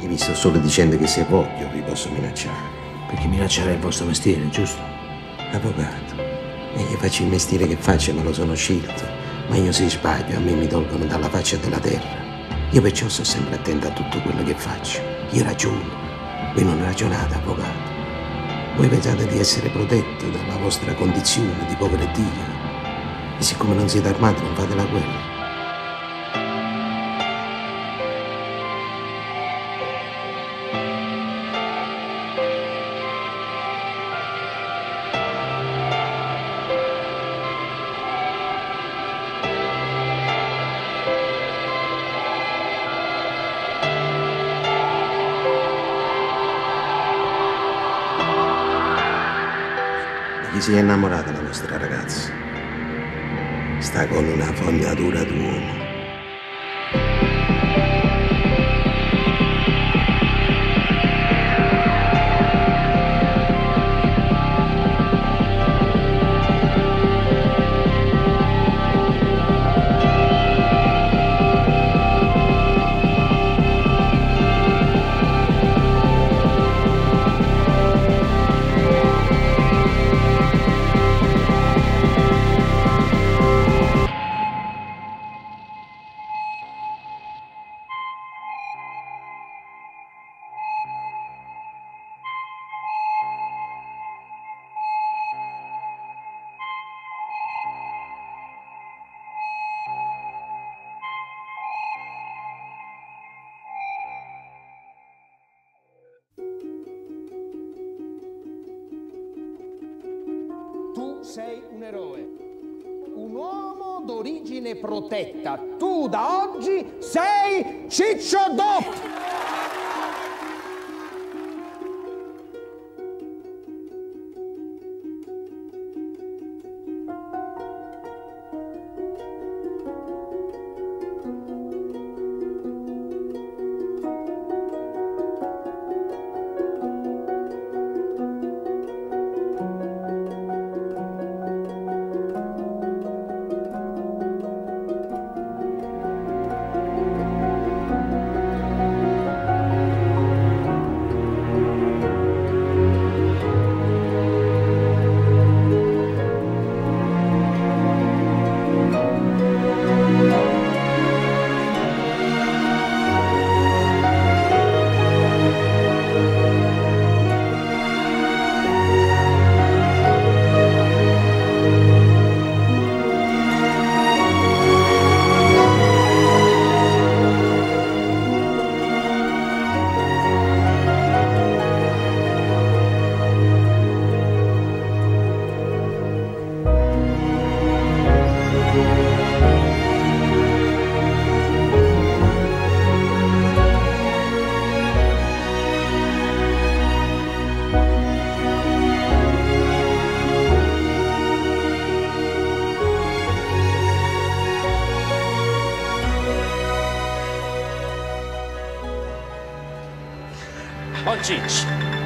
Io vi sto solo dicendo che se voglio vi posso minacciare. Perché minacciare è il vostro mestiere, giusto? Avvocato, e io faccio il mestiere che faccio, me lo sono scelto. Ma io se sbaglio, a me mi tolgono dalla faccia della terra. Io perciò sto sempre attento a tutto quello che faccio. Io ragiono. Voi non ragionate, avvocato. Voi pensate di essere protetto dalla vostra condizione di poverettia. E siccome non siete armati, non fate la guerra. Si è innamorata la vostra ragazza? Sta con una fognatura d'uomo. Sei un eroe, un uomo d'origine protetta. Tu da oggi sei Ciccio Dopp! On each.